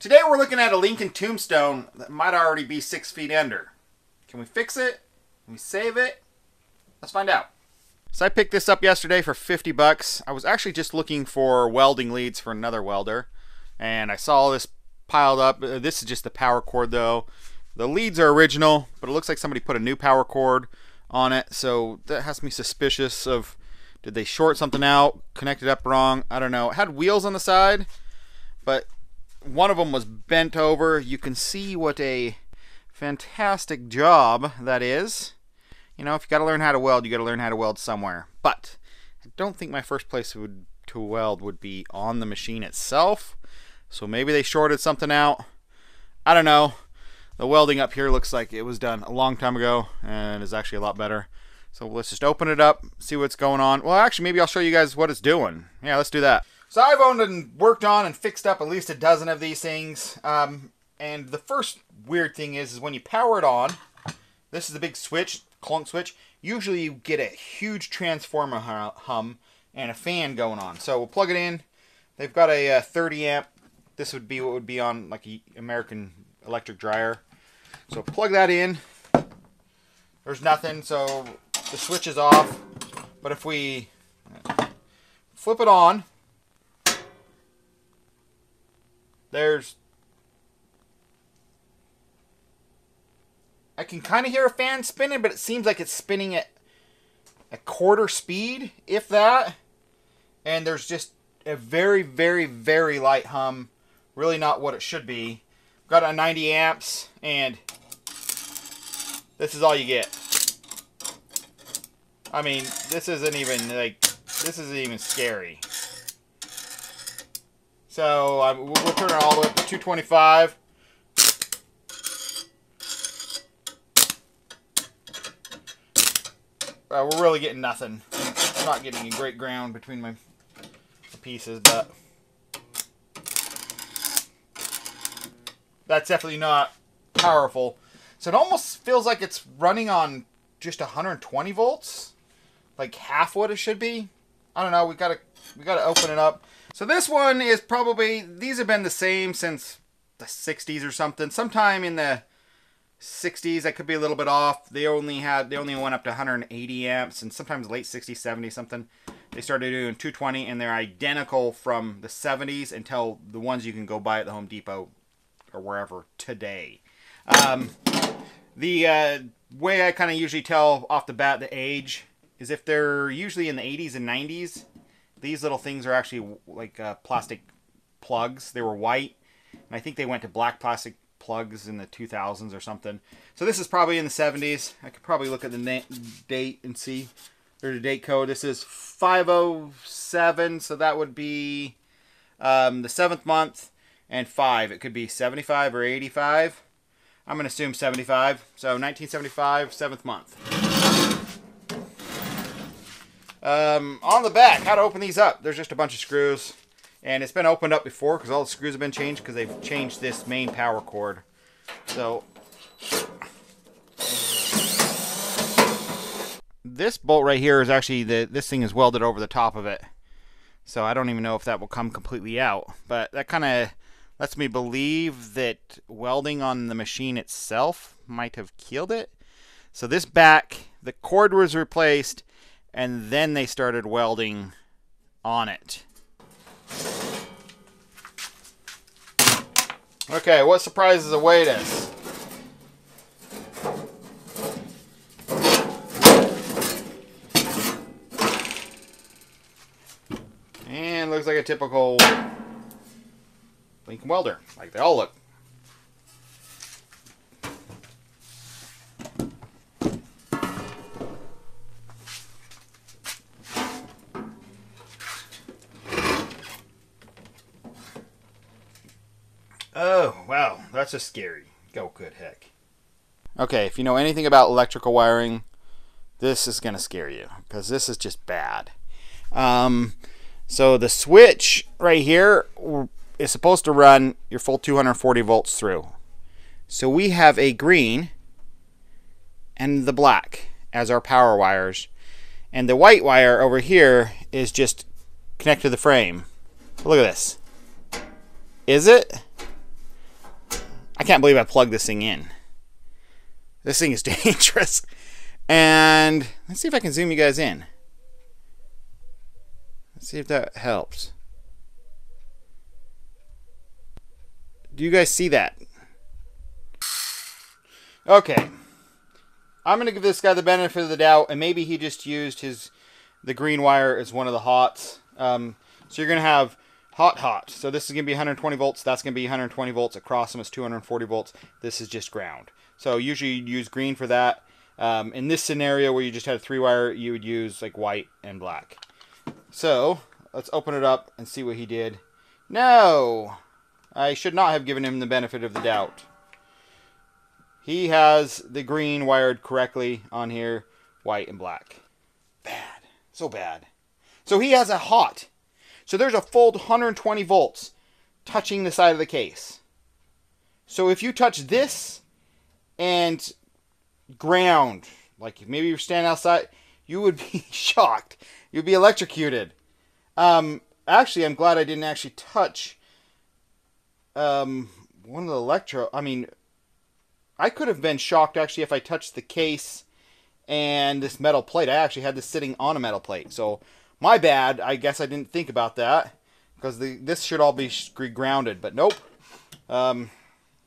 Today we're looking at a Lincoln tombstone that might already be six feet under. Can we fix it? Can we save it? Let's find out. So I picked this up yesterday for 50 bucks. I was actually just looking for welding leads for another welder. And I saw this piled up. Uh, This is just the power cord though. The leads are original, but it looks like somebody put a new power cord on it. So that has me suspicious of did they short something out, connect it up wrong? I don't know. It had wheels on the side, but one of them was bent over. You can see what a fantastic job that is. You know, if you got to learn how to weld, you got to learn how to weld somewhere. But I don't think my first place would to weld would be on the machine itself. So maybe they shorted something out. I don't know. The welding up here looks like it was done a long time ago and is actually a lot better. So let's just open it up, see what's going on. Well, actually, maybe I'll show you guys what it's doing. Yeah, let's do that. So I've owned and worked on and fixed up at least a dozen of these things. Um, and the first weird thing is, is when you power it on, this is a big switch, clunk switch. Usually you get a huge transformer hum and a fan going on. So we'll plug it in. They've got a uh, 30 amp. This would be what would be on like an American electric dryer. So plug that in. There's nothing, so the switch is off. But if we flip it on, there's I can kind of hear a fan spinning, but it seems like it's spinning at a quarter speed, if that. And there's just a very, very, very light hum. Really not what it should be. Got a 90 amps, and this is all you get. I mean, this isn't even like this isn't even scary. So um, we'll turn it all the way up to 225. Uh, we're really getting nothing. I'm not getting a great ground between my pieces, but that's definitely not powerful. So it almost feels like it's running on just 120 volts, like half what it should be. I don't know. We've gotta we gotta open it up. So this one is probably these have been the same since the 60s or something. Sometime in the 60s, I could be a little bit off. They only had they only went up to 180 amps, and sometimes late 60s, 70s, something. They started doing 220, and they're identical from the 70s until the ones you can go buy at the Home Depot or wherever today. Um, the uh, way I kind of usually tell off the bat the age is if they're usually in the 80s and 90s. These little things are actually like uh, plastic plugs. They were white, and I think they went to black plastic plugs in the 2000s or something. So this is probably in the 70s. I could probably look at the date and see. There's a date code. This is 507, so that would be um, the seventh month and five. It could be 75 or 85. I'm going to assume 75. So 1975, seventh month. Um, on the back, how to open these up. There's just a bunch of screws. And it's been opened up before because all the screws have been changed because they've changed this main power cord. So this bolt right here is actually the this thing is welded over the top of it. So I don't even know if that will come completely out. But that kind of lets me believe that welding on the machine itself might have killed it. So this back, the cord was replaced and then they started welding on it. Okay, what surprises await us? And looks like a typical Lincoln welder, like they all look. Oh, wow, that's just scary. Go good heck. Okay, if you know anything about electrical wiring, this is going to scare you because this is just bad. Um, so the switch right here is supposed to run your full 240 volts through. So we have a green and the black as our power wires. And the white wire over here is just connected to the frame. Look at this. Is it? Can't believe I plugged this thing in. This thing is dangerous. And let's see if I can zoom you guys in. Let's see if that helps. Do you guys see that? Okay. I'm going to give this guy the benefit of the doubt, and maybe he just used his the green wire as one of the hots. Um, so you're going to have hot hot. So this is going to be 120 volts. That's going to be 120 volts. Across them is 240 volts. This is just ground. So usually you use green for that. Um, in this scenario where you just had a three wire, you would use like white and black. So let's open it up and see what he did. No, I should not have given him the benefit of the doubt. He has the green wired correctly on here, white and black. Bad, so bad. So he has a hot. So there's a full 120 volts touching the side of the case. So if you touch this and ground, like maybe you're standing outside, you would be shocked. You'd be electrocuted. Um, actually, I'm glad I didn't actually touch um, one of the electro. I mean, I could have been shocked actually if I touched the case and this metal plate. I actually had this sitting on a metal plate, so my bad. I guess I didn't think about that because the this should all be grounded, but nope. Um,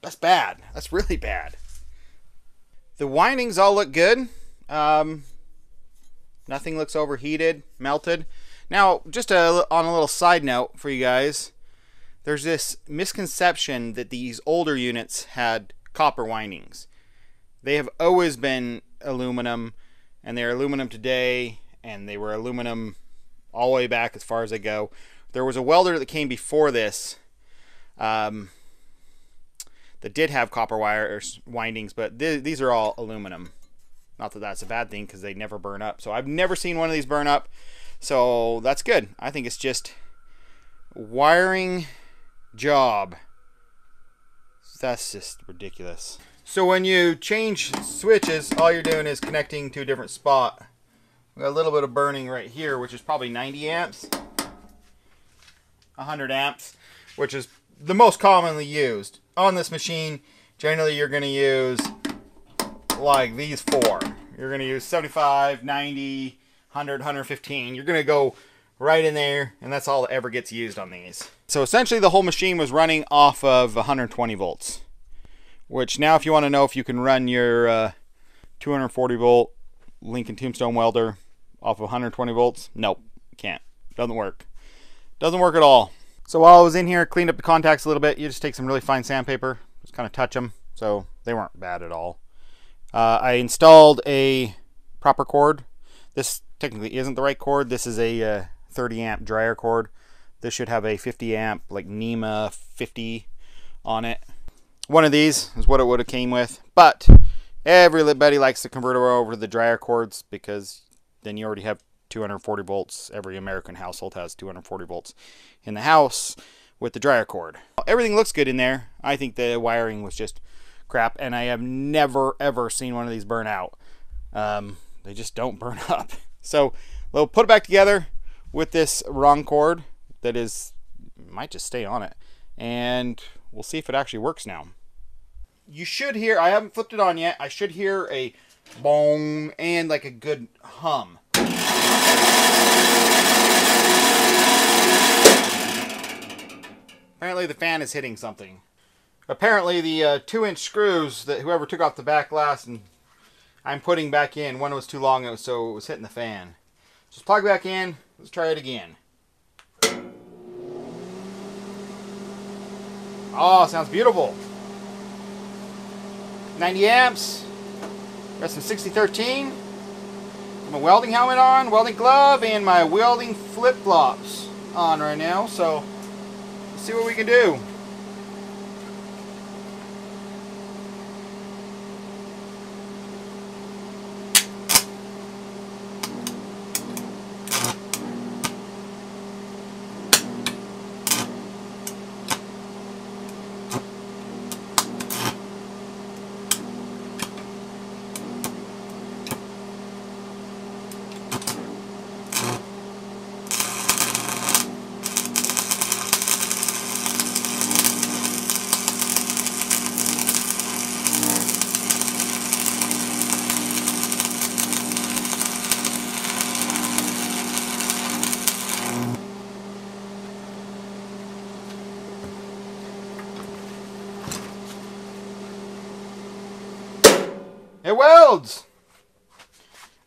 that's bad. That's really bad. The windings all look good. Um, nothing looks overheated, melted. Now, just a, on a little side note for you guys, there's this misconception that these older units had copper windings. They have always been aluminum, and they're aluminum today, and they were aluminum all the way back as far as they go. There was a welder that came before this. Um, that did have copper wire windings, but th these are all aluminum. Not that that's a bad thing because they never burn up. So I've never seen one of these burn up. So that's good. I think it's just wiring job. That's just ridiculous. So when you change switches, all you're doing is connecting to a different spot. We got a little bit of burning right here, which is probably 90 amps. 100 amps, which is the most commonly used on this machine, generally you're going to use like these four. You're going to use 75, 90, 100, 115. You're going to go right in there, and that's all that ever gets used on these. So essentially the whole machine was running off of 120 volts, which now if you want to know if you can run your uh, 240 volt Lincoln Tombstone welder off of 120 volts, nope, can't. Doesn't work. Doesn't work at all. So while I was in here, cleaned up the contacts a little bit. You just take some really fine sandpaper, just kind of touch them. So they weren't bad at all. Uh, I installed a proper cord. This technically isn't the right cord. This is a uh, 30 amp dryer cord. This should have a 50 amp like NEMA 50 on it. One of these is what it would have came with, but everybody likes to convert over to the dryer cords because then you already have 240 volts. Every American household has 240 volts in the house with the dryer cord. Everything looks good in there. I think the wiring was just crap, and I have never ever seen one of these burn out. Um, they just don't burn up. So we'll put it back together with this wrong cord that is might just stay on it, and we'll see if it actually works now. You should hear. I haven't flipped it on yet. I should hear a bong and like a good hum. Apparently the fan is hitting something. Apparently the uh, two inch screws that whoever took off the back glass and I'm putting back in, one was too long so it was hitting the fan. Just plug back in, let's try it again. Oh, sounds beautiful. 90 amps. Got some 6013. My welding helmet on, welding glove, and my welding flip-flops on right now. So let's see what we can do.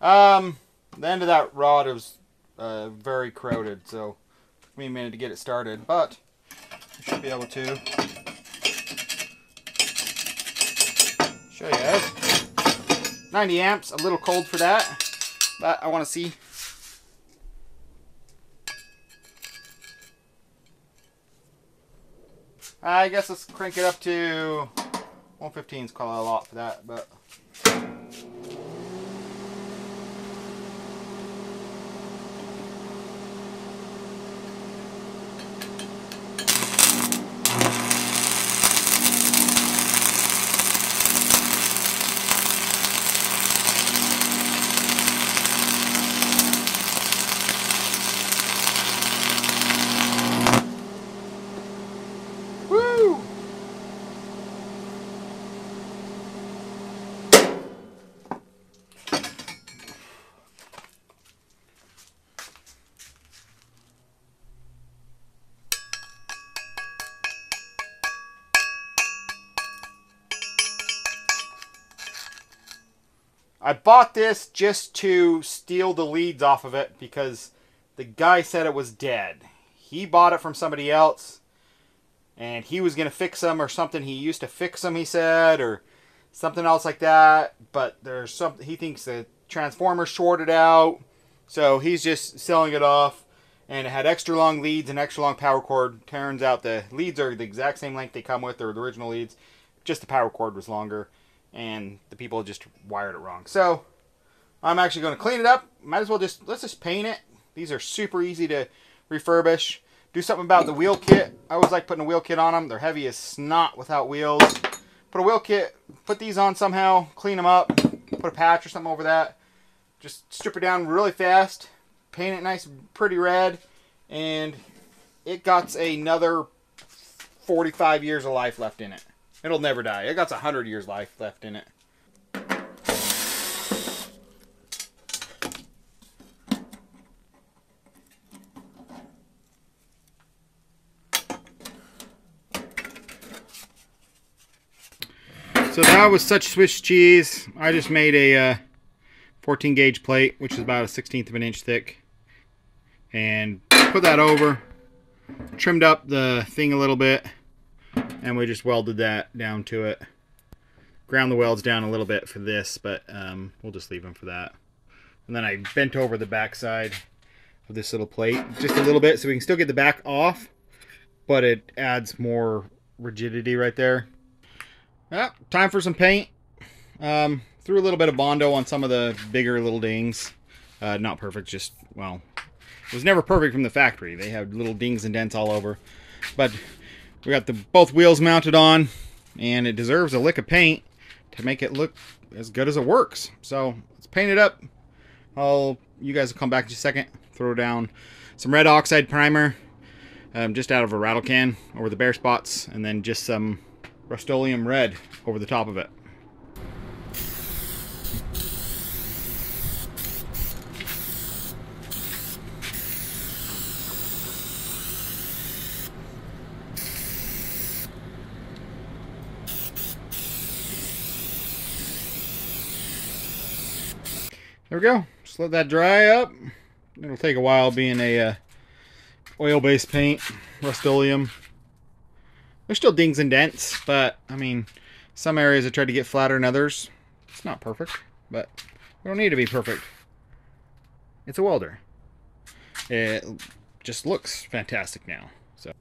Um, the end of that rod was uh, very crowded, so it took me a minute to get it started, but I should be able to show you guys. 90 amps, a little cold for that, but I want to see. I guess let's crank it up to 115 is quite a lot for that, but I bought this just to steal the leads off of it because the guy said it was dead. He bought it from somebody else and he was going to fix them or something. He used to fix them, he said, or something else like that. But there's some he thinks the transformer shorted out, so he's just selling it off. And it had extra long leads and extra long power cord. Turns out the leads are the exact same length they come with, they're the original leads. Just the power cord was longer, and the people just wired it wrong. So I'm actually going to clean it up. Might as well just let's just paint it. These are super easy to refurbish do something about the wheel kit. I always like putting a wheel kit on them. They're heavy as snot without wheels. Put a wheel kit, put these on somehow, clean them up, put a patch or something over that. Just strip it down really fast, paint it nice pretty red, and it got another 45 years of life left in it. It'll never die. It got a 100 years life left in it. So that was such Swiss cheese. I just made a uh, 14 gauge plate, which is about a 16th of an inch thick. And put that over. Trimmed up the thing a little bit. And we just welded that down to it. Ground the welds down a little bit for this, but um, we'll just leave them for that. And then I bent over the back side of this little plate just a little bit so we can still get the back off, but it adds more rigidity right there. Yeah, time for some paint. Um, threw a little bit of Bondo on some of the bigger little dings. Uh, not perfect, just, well, it was never perfect from the factory. They had little dings and dents all over. But we got the both wheels mounted on, and it deserves a lick of paint to make it look as good as it works. So let's paint it up. I'll, you guys will come back in a second. Throw down some red oxide primer, um, just out of a rattle can over the bare spots, and then just some Rust-Oleum red over the top of it. There we go. Just let that dry up. It'll take a while being a uh, oil-based paint, Rust-Oleum. There's still dings and dents, but I mean, some areas I tried to get flatter than others. It's not perfect, but we don't need to be perfect. It's a welder. It just looks fantastic now. So.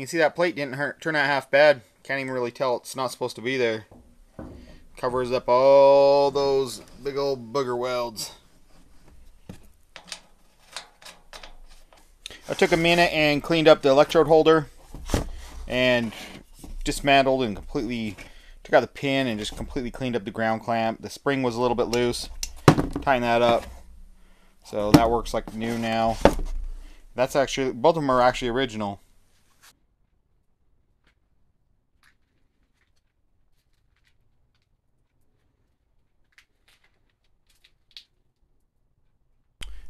You can see that plate didn't hurt, turn out half bad. Can't even really tell it's not supposed to be there. Covers up all those big old booger welds. I took a minute and cleaned up the electrode holder and dismantled and completely took out the pin and just completely cleaned up the ground clamp. The spring was a little bit loose. Tighten that up. So that works like new now. That's actually, both of them are actually original.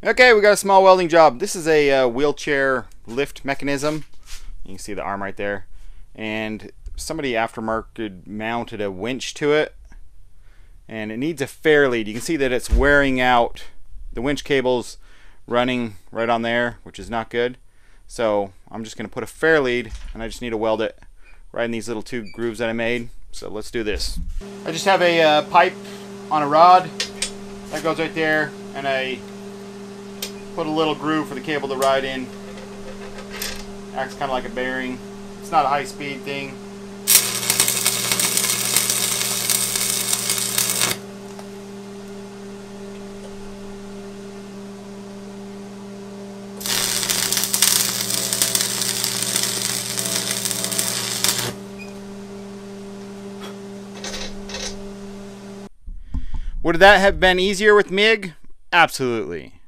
Okay, we got a small welding job. This is a uh, wheelchair lift mechanism. You can see the arm right there. And somebody aftermarket mounted a winch to it. And it needs a fair lead. You can see that it's wearing out. The winch cable's running right on there, which is not good. So I'm just going to put a fair lead, and I just need to weld it right in these little two grooves that I made. So let's do this. I just have a uh, pipe on a rod. That goes right there, and I put a little groove for the cable to ride in. Acts kind of like a bearing. It's not a high speed thing. Would that have been easier with MIG? Absolutely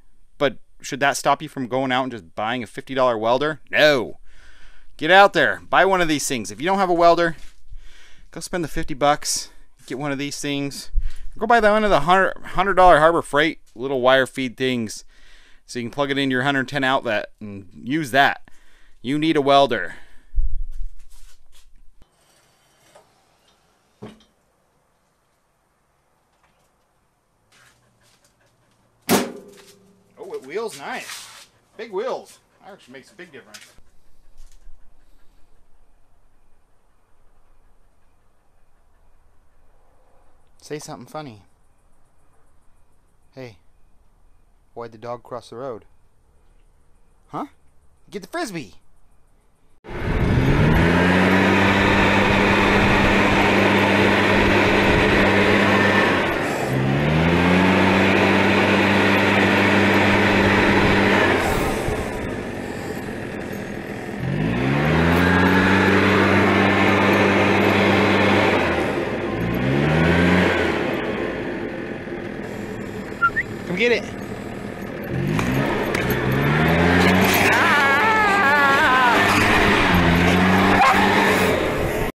should that stop you from going out and just buying a $50 welder? No. Get out there, buy one of these things. If you don't have a welder, go spend the 50 bucks, get one of these things. Go buy the one of the $100 Harbor Freight little wire feed things so you can plug it into your 110 outlet and use that. You need a welder. Wheels, nice. Big wheels. That actually makes a big difference. Say something funny. Hey, why'd the dog cross the road? Huh? Get the frisbee!